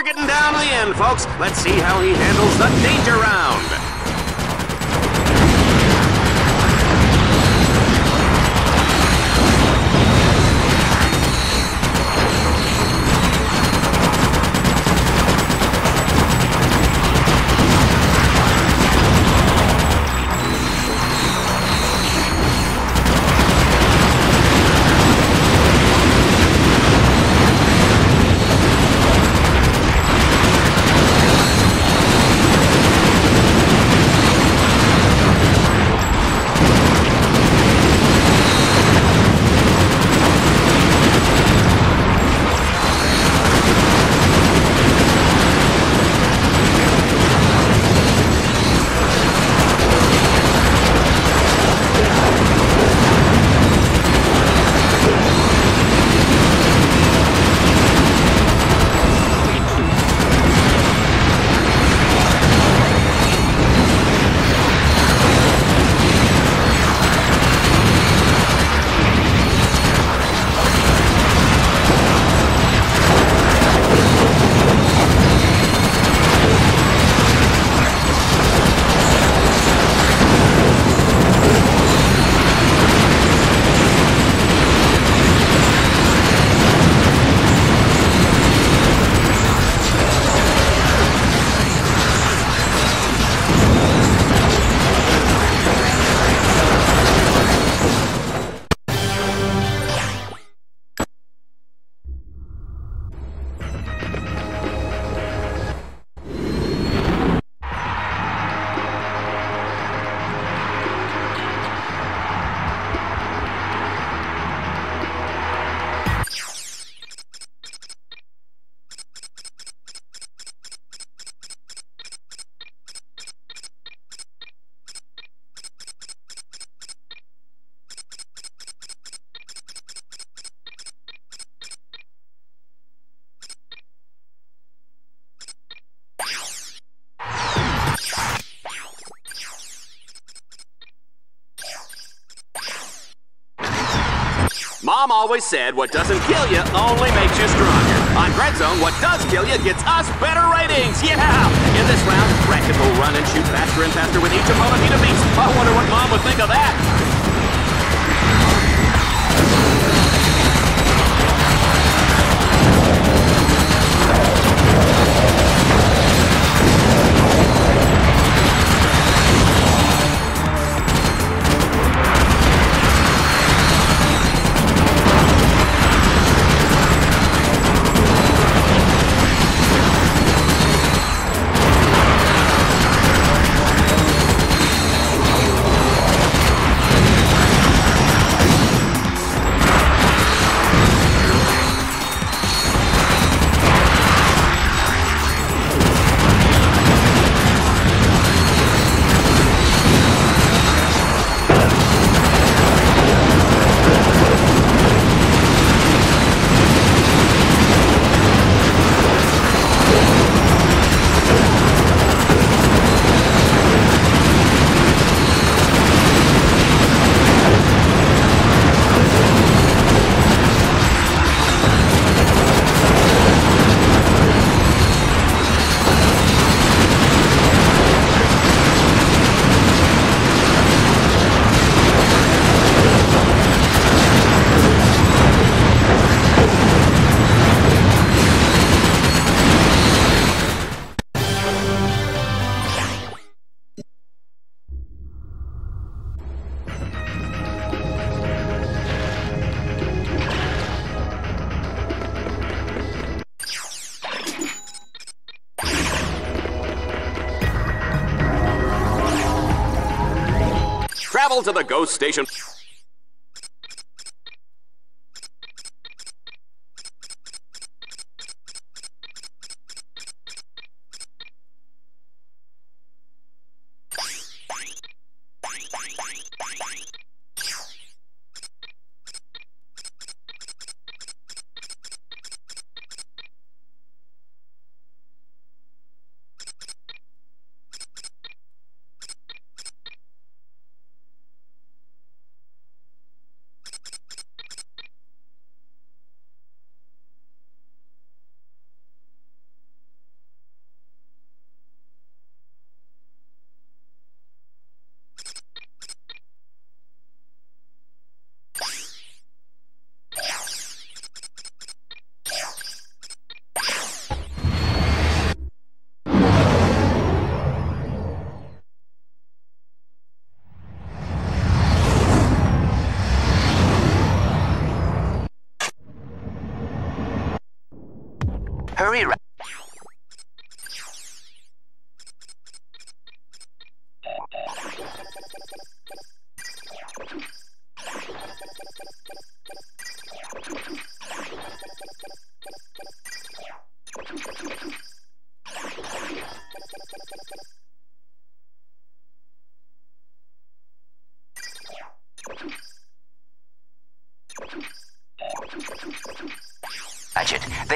we're getting down to the end, folks. Let's see how he handles the danger round. Mom always said what doesn't kill you only makes you stronger. On DreadZone, what does kill you gets us better ratings. Yeah! In this round, Ratchet will run and shoot faster and faster with each opponent he defeats. I wonder what Mom would think of that. Travel to the ghost station.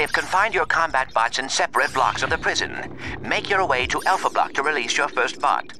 They've confined your combat bots in separate blocks of the prison. Make your way to Alpha Block to release your first bot.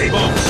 Hey, boss.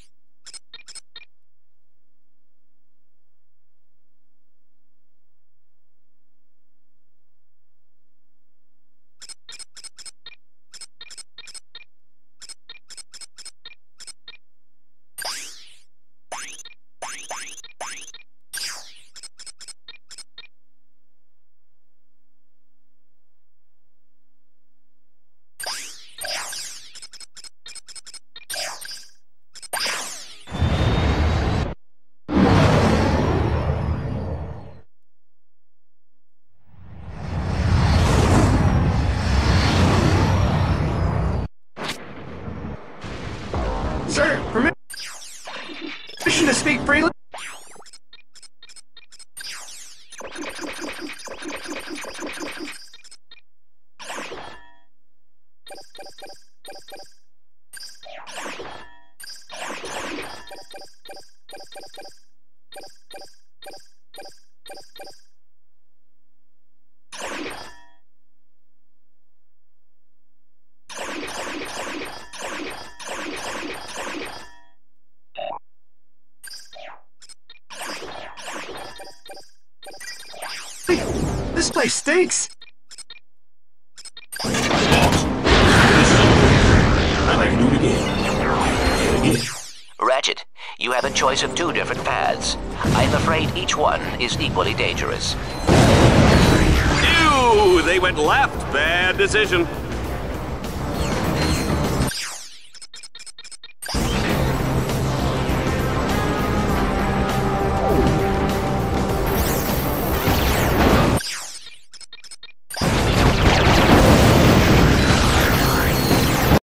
Sir, permission This place stinks! Boss, when this is over, I'd like to do it again. Again. Ratchet, you have a choice of two different paths. I'm afraid each one is equally dangerous. Ew, they went left. Bad decision.